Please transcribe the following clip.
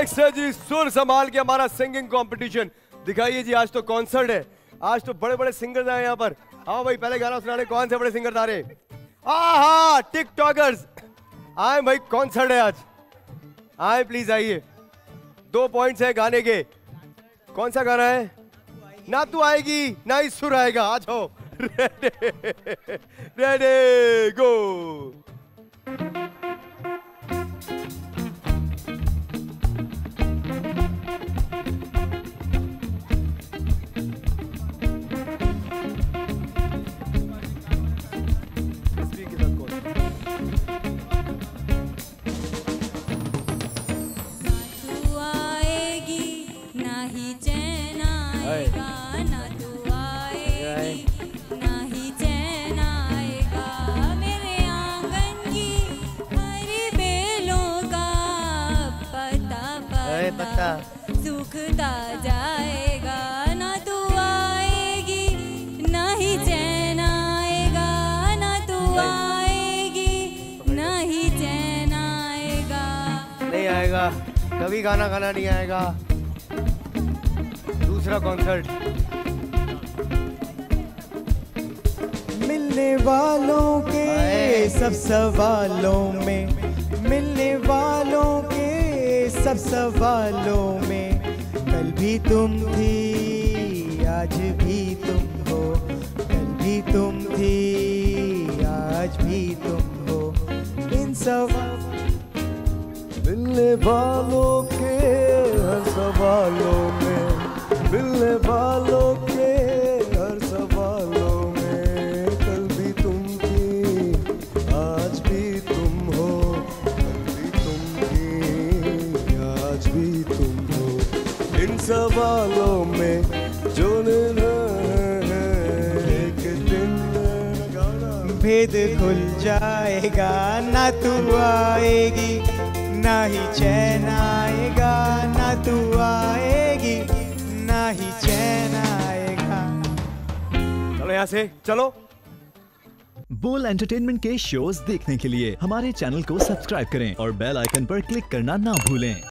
Next है जी, सुर संभाल के हमारा सिंगिंग कंपटीशन दिखाइए जी, आज तो कॉन्सर्ट है। आज तो बड़े बड़े सिंगर्स आए यहाँ पर। आओ भाई, पहले गाना सुनाने कौन से बड़े सिंगर आ रहे? आहा टिकटॉकर्स आए भाई कॉन्सर्ट है आज। आए प्लीज़ आइए। दो पॉइंट्स है गाने के। कौन सा गाना है? ना तू आएगी, ना ही सुर आएगा। आ जाओ रेडी गो ना ही चैन आएगा ना तू आएगी ना ही चैन आएगा मेरे आँगन की हरी बेलों का पता पता। सूखता जाएगा ना तू आएगी ना ही चैन आएगा ना तू आएगी ना ही चैन आएगा नहीं आएगा कभी गाना गाना नहीं आएगा। दूसरा कॉन्सर्ट मिलने वालों के सब सवालों में मिलने वालों के सब सवालों में कल भी तुम थी आज भी तुम हो कल भी तुम थी आज भी तुम हो। इन सवाल मिलने वालों के हर सवालों में सवालों में जो एक दिन भेद खुल जाएगा ना तू आएगी ना ही चैन आएगा ना तू आएगी ना ही चैन आएगा। चलो यहाँ से चलो। बोल एंटरटेनमेंट के शोज़ देखने के लिए हमारे चैनल को सब्सक्राइब करें और बेल आइकन पर क्लिक करना ना भूलें।